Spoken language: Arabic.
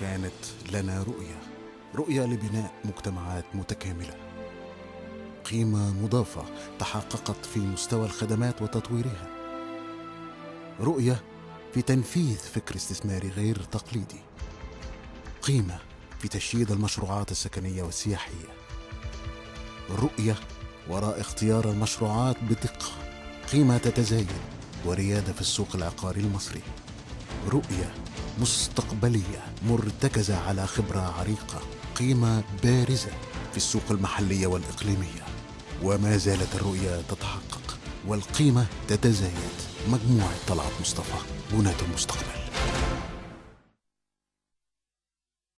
كانت لنا رؤية رؤية لبناء مجتمعات متكاملة. قيمة مضافة تحققت في مستوى الخدمات وتطويرها. رؤية في تنفيذ فكر استثماري غير تقليدي. قيمة في تشييد المشروعات السكنية والسياحية. رؤية وراء اختيار المشروعات بدقة. قيمة تتزايد وريادة في السوق العقاري المصري. رؤية مستقبلية مرتكزة على خبرة عريقة قيمة بارزة في السوق المحلية والإقليمية. وما زالت الرؤية تتحقق والقيمة تتزايد. مجموعة طلعت مصطفى بناة المستقبل.